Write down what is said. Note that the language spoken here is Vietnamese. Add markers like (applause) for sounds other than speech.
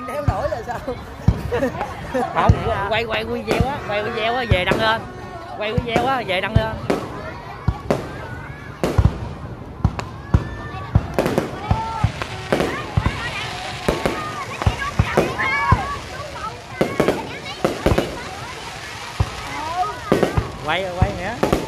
bạn đeo nổi là sao? (laughs) Không, quay quay video á, quay video á, về đăng lên. Quay video á, về đăng lên. Quay rồi quay nữa